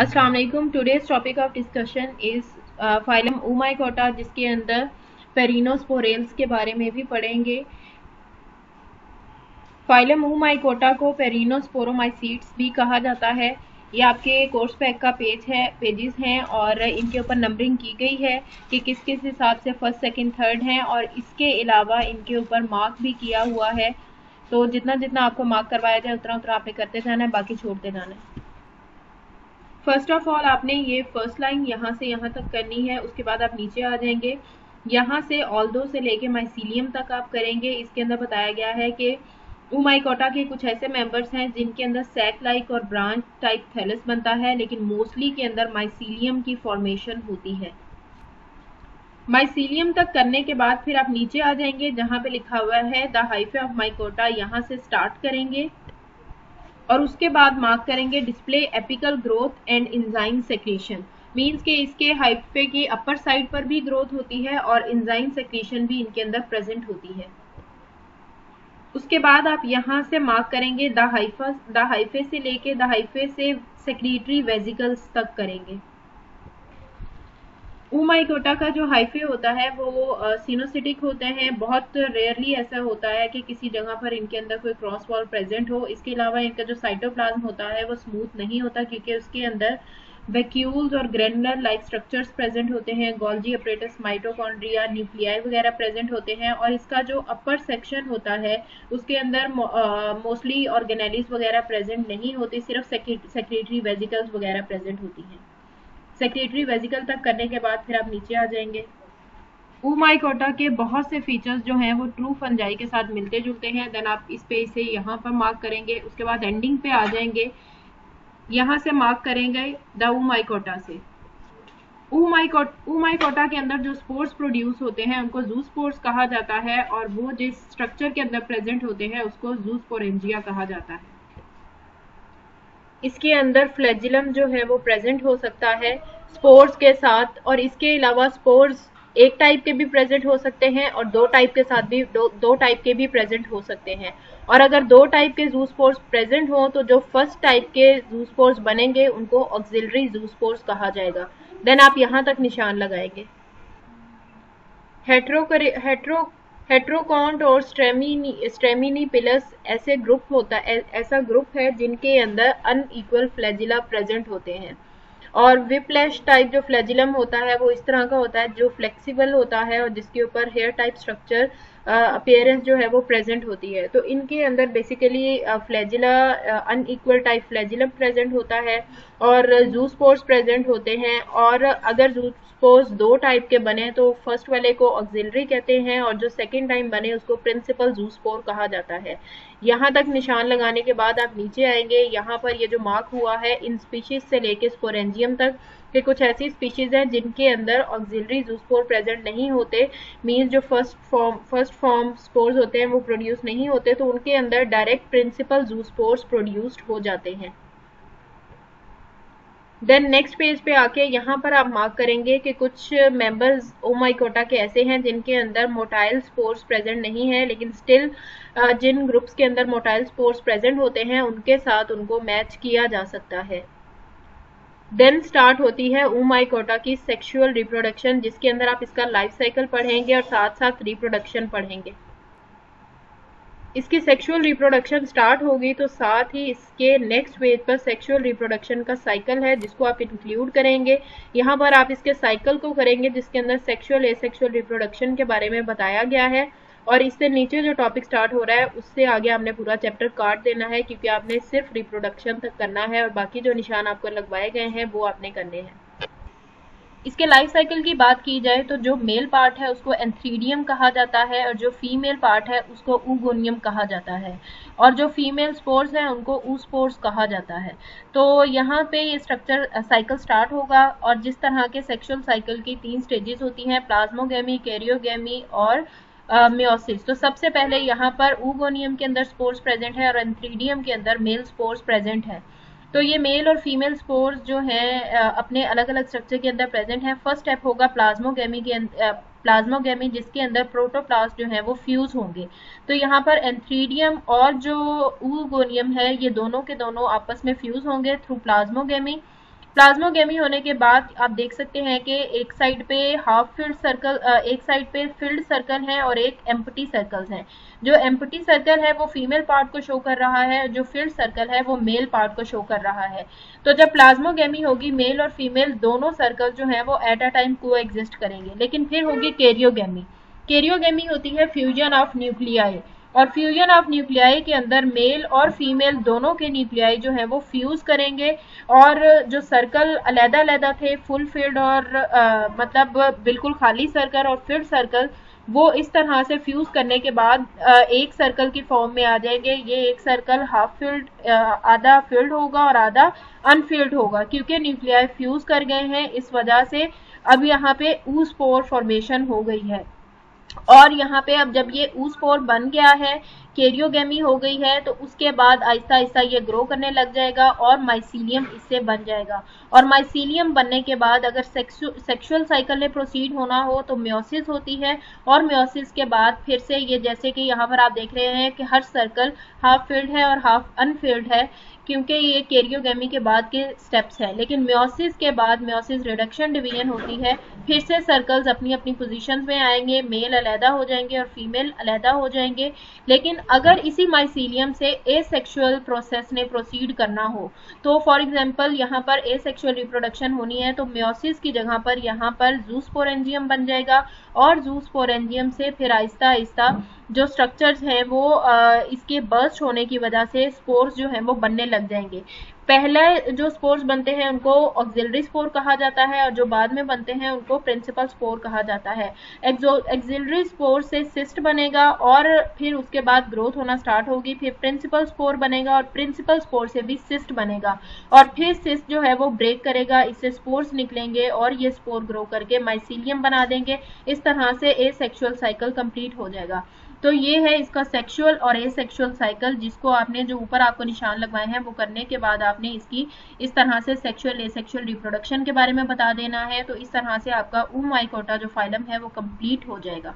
अस्सलाम वालेकुम today's topic of discussion is phylum Oomycota जिसके अंदर पेरिनोस्पोरेल्स के बारे में भी पढ़ेंगे। फाइलम उमाइकोटा को पेरिनोस्पोरोमाइसीट्स भी कहा जाता है। ये आपके कोर्स पैक का पेज है पेजेस हैं और इनके ऊपर नंबरिंग की गई है कि किस किस हिसाब से फ़र्स्ट सेकंड थर्ड हैं और इसके अलावा इनके ऊपर मार्क भी किया हुआ है। तो जितना जितना आपको मार्क करवाया जाए उतना उतना आपने करते जाना है, बाकी छोड़ते जाना है। फ़र्स्ट ऑफ़ ऑल आपने ये फ़र्स्ट लाइन यहाँ से यहाँ तक करनी है, उसके बाद आप नीचे आ जाएँगे। यहाँ से ऑल्दो से लेके माइसीलियम तक आप करेंगे, इसके अंदर बताया गया है कि उमाइकोटा के कुछ ऐसे मेंबर्स हैं जिनके अंदर सैक लाइक और ब्रांच टाइप थैलस बनता है, लेकिन मोस्टली के अंदर माइसीलियम की फॉर्मेशन होती है। माइसीलियम तक करने के बाद फिर आप नीचे आ जाएँगे, जहाँ पे लिखा हुआ है द हाइफे ऑफ़ माइकोटा यहाँ से स्टार्ट करेंगे। और उसके बाद मार्क करेंगे display apical growth and enzyme secretion means के इसके हाइपे की अपर साइड पर भी ग्रोथ होती है और इंजाइम सेक्रेशन भी इनके अंदर प्रेजेंट होती है। उसके बाद आप यहाँ से मार्क करेंगे द हाइफा द हाइफे से लेके द हाइफे से सेक्रेटरी वेजिकल्स तक करेंगे। ऊमाइकोटा का जो हाइफे होता है, वो सीनोसिटिक होते हैं। बहुत रेयरली ऐसा होता है कि किसी जगह पर इनके अंदर कोई क्रॉस वॉल प्रेजेंट हो। इसके अलावा इनका जो साइटोप्लाज्म होता है, वो स्मूथ नहीं होता क्योंकि उसके अंदर वैक्यूल्स और ग्रेनुलर लाइक स्ट्रक्चर्स प्रेजेंट होते हैं। गोल्जी अपरेटस माइटोकॉन्ड्रिया न्यूक्लियाई वगैरह प्रेजेंट होते हैं और इसका जो अपर सेक्शन होता है, उसके अंदर मोस्टली ऑर्गेनेलिस वगैरह प्रेजेंट नहीं होती, सिर्फ़ सेक्रेटरी वेजिकल्स वगैरह प्रेजेंट होती हैं। सेक्रेटरी वेजिकल तक करने के बाद फिर आप नीचे आ जाएँगे। ऊमाइकोटा के बहुत से फीचर्स जो हैं, वो ट्रू फंजाई के साथ मिलते जुलते हैं। देन आप इस पे इसे यहाँ पर मार्क करेंगे, उसके बाद एंडिंग पे आ जाएँगे। यहाँ से मार्क करेंगे द ऊमाइकोटा से। ऊमाइकोटा के अंदर जो स्पोर्स प्रोड्यूस होते हैं, उनको जू स्पोर्स कहा जाता है और वो जिस स्ट्रक्चर के अंदर प्रेजेंट होते हैं, उसको जू स्पोरेंजिया कहा जाता है। इसके अंदर फ्लैजिलम जो है वो प्रेजेंट हो सकता है स्पोर्स के साथ और इसके अलावा स्पोर्स एक टाइप के भी प्रेजेंट हो सकते हैं और दो टाइप के साथ भी दो, दो टाइप के भी प्रेजेंट हो सकते हैं। और अगर दो टाइप के जू स्पोर्स प्रेजेंट हो तो जो फ़र्स्ट टाइप के जू स्पोर्स बनेंगे उनको ऑक्सिलरी जू स्पोर्स कहा जाएगा। देन आप यहाँ तक निशान लगाएँगे। हेट्रो हेट्रो हेट्रोकॉन्ट और स्ट्रेमिनी स्ट्रेमिनी पिलस ऐसे ग्रुप होता, ऐसा ग्रुप है जिनके अंदर अनइक्वल फ्लैजिला प्रेजेंट होते हैं। और विप्लैश टाइप जो फ्लैजिलम होता है, वो इस तरह का होता है, जो फ्लेक्सिबल होता है और जिसके ऊपर हेयर टाइप स्ट्रक्चर अपियरेंस जो है वो प्रेजेंट होती है। तो इनके अंदर basically flagella unequal type flagellum present होता है और जू स्पोर्स प्रेजेंट होते हैं और अगर जू स्पोर्स दो टाइप के बने तो फ़र्स्ट वाले को ऑक्सिलरी कहते हैं और जो सेकेंड टाइम बने उसको प्रिंसिपल जू स्पोर कहा जाता है। यहाँ तक निशान लगाने के बाद आप नीचे आएँगे। यहाँ पर ये जो मार्क हुआ है, इन स्पीशीज से लेके स्पोरेंजियम तक कि कुछ ऐसी स्पीशीज हैं जिनके अंदर ऑक्सिलरी जूस्पोर प्रेजेंट नहीं होते। मीन्स जो first form first form spores होते हैं, वो प्रोड्यूस नहीं होते तो उनके अंदर डायरेक्ट प्रिंसिपल जूस्पोर्स प्रोड्यूस्ड हो जाते हैं। देन नेक्स्ट पेज पे आके यहाँ पर आप मार्क करेंगे कि कुछ मेंबर्स ओमाइकोटा के ऐसे हैं जिनके अंदर मोटाइल स्पोर्स प्रेजेंट नहीं है, लेकिन स्टिल जिन ग्रुप्स के अंदर मोटाइल स्पोर्स प्रेजेंट होते हैं, उनके साथ उनको मैच किया जा सकता है। देन स्टार्ट होती है ओमाइकोटा की सेक्सुअल रिप्रोडक्शन जिसके अंदर आप इसका लाइफ साइकिल पढ़ेंगे और साथ साथ रिप्रोडक्शन पढ़ेंगे। इसकी सेक्सुअल रिप्रोडक्शन स्टार्ट होगी तो साथ ही इसके नेक्स्ट पेज पर सेक्सुअल रिप्रोडक्शन का साइकिल है, जिसको आप इंक्लूड करेंगे। यहाँ पर आप इसके साइकिल को करेंगे, जिसके अंदर सेक्सुअल एसेक्सुअल रिप्रोडक्शन के बारे में बताया गया है। और इससे नीचे जो टॉपिक स्टार्ट हो रहा है, उससे आगे आपने पूरा चैप्टर काट देना है, क्योंकि आपने सिर्फ़ रिप्रोडक्शन तक करना है और बाकी जो निशान आपको लगवाए गए हैं, वो आपने करने हैं। इसके लाइफ साइकिल की बात की जाए तो जो मेल पार्ट है, उसको एंथ्रीडियम कहा जाता है और जो फीमेल पार्ट है, उसको ऊगोनियम कहा जाता है। और जो फीमेल स्पोर्स हैं, उनको ऊ स्पोर्स कहा जाता है। तो यहाँ पे ये स्ट्रक्चर साइकिल स्टार्ट होगा और जिस तरह के सेक्सुअल साइकिल की तीन स्टेजेस होती हैं प्लाज्मोगेमी कैरियोगेमी और म्योसिस तो सबसे पहले यहाँ पर ऊगोनियम के अंदर स्पोर्स प्रेजेंट है और एंथ्रीडियम के अंदर मेल स्पोर्स प्रेजेंट है। तो ये मेल और फीमेल स्पोर्स जो हैं अपने अलग अलग स्ट्रक्चर के अंदर प्रेजेंट हैं। फ़र्स्ट स्टेप होगा प्लाज्मोगेमी के प्लाज्मोगेमी जिसके अंदर प्रोटोप्लास्ट जो है वो फ्यूज होंगे। तो यहाँ पर एंथ्रीडियम और जो ऊगोनियम है, ये दोनों के दोनों आपस में फ्यूज होंगे थ्रू प्लाज्मोगेमी प्लाज्मोगेमी होने के बाद आप देख सकते हैं कि एक साइड पे हाफ़ फ़ील्ड सर्कल एक साइड पे फ़ील्ड सर्कल है और एक एम्पटी सर्कल्स हैं। जो एम्पटी सर्कल है, वो फीमेल पार्ट को शो कर रहा है, जो फ़ील्ड सर्कल है, वो मेल पार्ट को शो कर रहा है। तो जब प्लाज्मोगेमी होगी मेल और फीमेल दोनों सर्कल जो है, वो एट अ टाइम को एग्जिस्ट करेंगे। लेकिन फिर होगी केरियोगेमी केरियोगेमी होती है फ्यूजन ऑफ़ न्यूक्लियाई और फ्यूजन ऑफ़ न्यूक्लियाई के अंदर मेल और फीमेल दोनों के न्यूक्लियाई जो है वो फ्यूज करेंगे और जो सर्कल अलहदा अलहदा थे फुल फ़ील्ड और आ, मतलब बिल्कुल खाली सर्कल और फिल्ड सर्कल वो इस तरह से फ्यूज करने के बाद आ, एक सर्कल की फॉर्म में आ जाएँगे। ये एक सर्कल हाफ़ फ़ील्ड आधा फ़ील्ड होगा और आधा अनफील्ड होगा क्योंकि न्यूक्लियाई फ्यूज कर गए हैं। इस वजह से अब यहाँ पे ऊस्पोर फॉर्मेशन हो गई है। और यहाँ पे अब जब ये ऊसपोर बन गया है, केरियोगेमी हो गई है तो उसके बाद आहिस्ता आहिस्ता ये ग्रो करने लग जाएगा और माइसीलियम इससे बन जाएगा। और माइसीलियम बनने के बाद अगर सेक्सुअल साइकिल में प्रोसीड होना हो तो म्योसिस होती है। और म्योसिस के बाद फिर से ये जैसे कि यहाँ पर आप देख रहे हैं कि हर सर्कल हाफ़ फ़ील्ड है और हाफ़ अनफील्ड है। क्योंकि ये कैरियोगेमी के बाद के स्टेप्स हैं, लेकिन म्योसिस के बाद म्योसिस रिडक्शन डिवीज़न होती है। फिर से सर्कल्स अपनी अपनी पोजीशंस में आएँगे मेल अलहदा हो जाएँगे और फीमेल अलहदा हो जाएँगे। लेकिन अगर इसी माइसीलियम से ए सेक्शुअल प्रोसेस ने प्रोसीड करना हो तो फॉर एग्ज़ाम्पल यहाँ पर ए सेक्शुअल रिप्रोडक्शन होनी है तो म्योसिस की जगह पर यहाँ पर जूसपोरेंजियम बन जाएगा और जूसपोरेंजियम से फिर आहिस्ता आहिस्ता जो स्ट्रक्चर्स हैं वो इसके बर्स्ट होने की वजह से स्पोर्स जो हैं वो बनने लग जाएँगे। पहले जो स्पोर्स बनते हैं, उनको ऑक्सिलरी स्पोर कहा जाता है और जो बाद में बनते हैं, उनको प्रिंसिपल स्पोर कहा जाता है। एक्सिलरी स्पोर से सिस्ट बनेगा और फिर उसके बाद ग्रोथ होना स्टार्ट होगी, फिर प्रिंसिपल स्पोर बनेगा और प्रिंसिपल स्पोर से भी सिस्ट बनेगा। और फिर सिस्ट जो है, वो ब्रेक करेगा, इससे स्पोर्स निकलेंगे और ये स्पोर ग्रो करके माइसीलियम बना देंगे। इस तरह से ए साइकिल कंप्लीट हो जाएगा। तो ये है इसका सेक्सुअल और ए सेक्सुअल साइकिल जिसको आपने जो ऊपर आपको निशान लगवाए हैं, वो करने के बाद आपने इसकी इस तरह से सेक्सुअल ए रिप्रोडक्शन के बारे में बता देना है। तो इस तरह से आपका ऊ माइकोटा जो फाइलम है, वो कंप्लीट हो जाएगा।